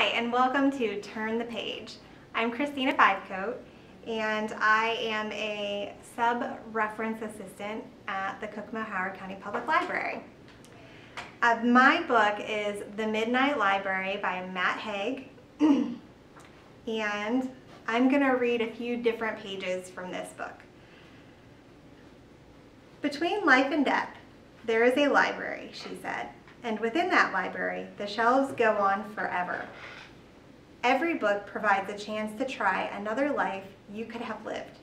Hi, and welcome to Turn the Page. I'm Christina Fivecoat, and I am a sub-reference assistant at the Kokomo Howard County Public Library. Uh, my book is The Midnight Library by Matt Haig, and I'm going to read a few different pages from this book. Between life and death, there is a library, she said and within that library, the shelves go on forever. Every book provides a chance to try another life you could have lived,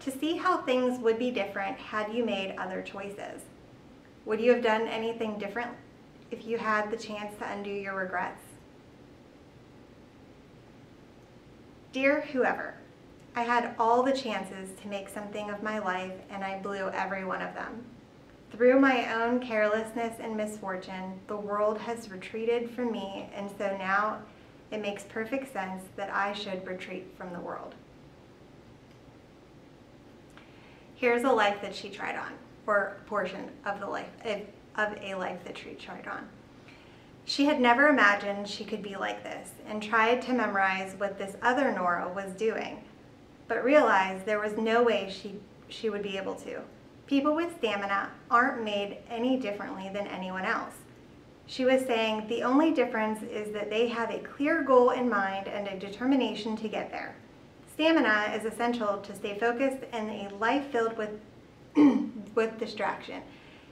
to see how things would be different had you made other choices. Would you have done anything different if you had the chance to undo your regrets? Dear whoever, I had all the chances to make something of my life and I blew every one of them. Through my own carelessness and misfortune, the world has retreated from me, and so now it makes perfect sense that I should retreat from the world. Here's a life that she tried on, or a portion of the life of a life that she tried on. She had never imagined she could be like this and tried to memorize what this other Nora was doing, but realized there was no way she, she would be able to. People with stamina aren't made any differently than anyone else. She was saying the only difference is that they have a clear goal in mind and a determination to get there. Stamina is essential to stay focused in a life filled with, with distraction.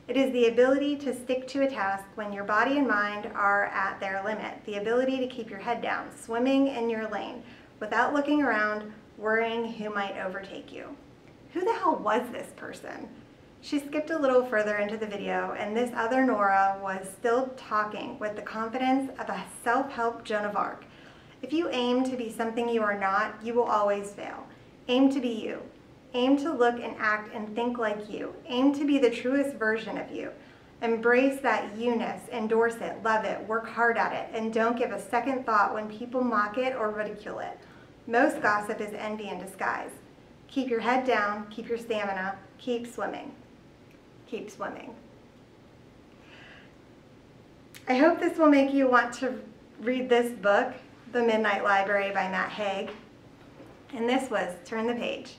It is the ability to stick to a task when your body and mind are at their limit, the ability to keep your head down, swimming in your lane, without looking around, worrying who might overtake you. Who the hell was this person? She skipped a little further into the video and this other Nora was still talking with the confidence of a self-help Joan of Arc. If you aim to be something you are not, you will always fail. Aim to be you. Aim to look and act and think like you. Aim to be the truest version of you. Embrace that you-ness, endorse it, love it, work hard at it, and don't give a second thought when people mock it or ridicule it. Most gossip is envy in disguise. Keep your head down, keep your stamina, keep swimming keep swimming. I hope this will make you want to read this book, The Midnight Library by Matt Haig. And this was Turn the Page.